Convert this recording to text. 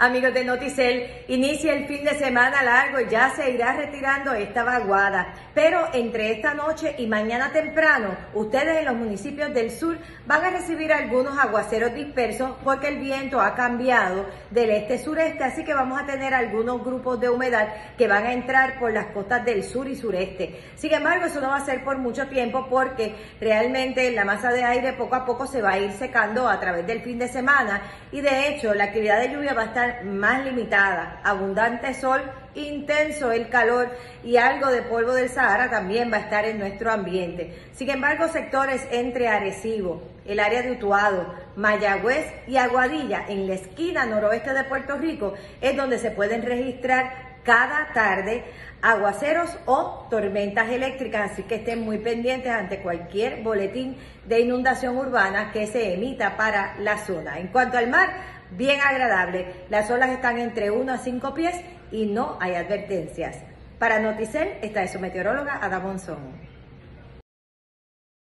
Amigos de Noticel, inicia el fin de semana largo y ya se irá retirando esta vaguada. Pero entre esta noche y mañana temprano, ustedes en los municipios del sur van a recibir algunos aguaceros dispersos porque el viento ha cambiado del este-sureste, así que vamos a tener algunos grupos de humedad que van a entrar por las costas del sur y sureste. Sin embargo, eso no va a ser por mucho tiempo porque realmente la masa de aire poco a poco se va a ir secando a través del fin de semana y de hecho la actividad de lluvia va a estar más limitada, abundante sol, intenso el calor y algo de polvo del Sahara también va a estar en nuestro ambiente. Sin embargo, sectores entre Arecibo, el área de Utuado, Mayagüez y Aguadilla, en la esquina noroeste de Puerto Rico, es donde se pueden registrar cada tarde aguaceros o tormentas eléctricas, así que estén muy pendientes ante cualquier boletín de inundación urbana que se emita para la zona. En cuanto al mar, bien agradable. Las olas están entre 1 a 5 pies y no hay advertencias. Para Noticel, esta es su meteoróloga Ada Monzón.